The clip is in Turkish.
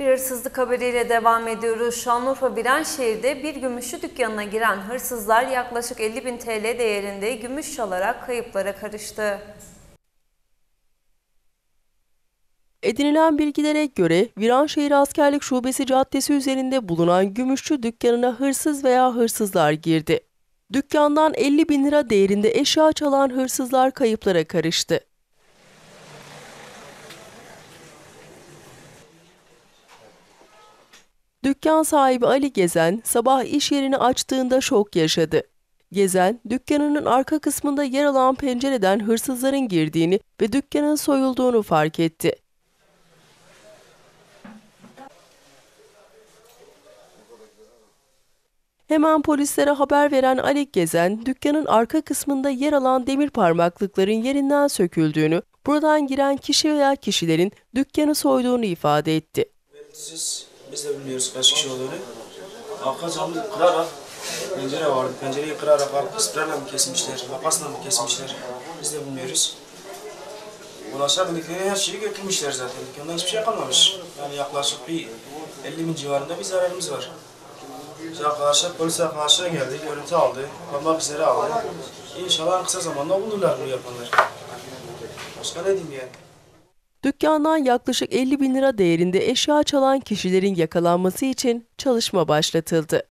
Bir hırsızlık haberiyle devam ediyoruz. Şanlıurfa Viranşehir'de bir gümüşçü dükkanına giren hırsızlar yaklaşık 50 bin TL değerinde gümüş çalarak kayıplara karıştı. Edinilen bilgilere göre Viranşehir Askerlik Şubesi Caddesi üzerinde bulunan gümüşçü dükkanına hırsız veya hırsızlar girdi. Dükkandan 50 bin lira değerinde eşya çalan hırsızlar kayıplara karıştı. Dükkan sahibi Ali Gezen sabah iş yerini açtığında şok yaşadı. Gezen, dükkanının arka kısmında yer alan pencereden hırsızların girdiğini ve dükkanın soyulduğunu fark etti. Hemen polislere haber veren Ali Gezen, dükkanın arka kısmında yer alan demir parmaklıkların yerinden söküldüğünü, buradan giren kişi veya kişilerin dükkanı soyduğunu ifade etti. Belirsiz. Biz de bilmiyoruz kaç kişi olduğunu. Arka camı kırarak pencere vardı. Pencereyi kırarak arka sprayla mı kesmişler, makasla mı kesmişler biz de bilmiyoruz. Ulaşlar bindikleri her şeyi götürmüşler zaten. Dükkandan hiçbir şey kalmamış. Yani yaklaşık bir 50 bin civarında bir zararımız var. İşte arkadaşlar, polis arkadaşlar geldi, görüntü aldı, parmak izleri aldı. İnşallah kısa zamanda bulurlar bunu yapanlar. Başka ne diyeyim yani? Dükkandan yaklaşık 50 bin lira değerinde eşya çalan kişilerin yakalanması için çalışma başlatıldı.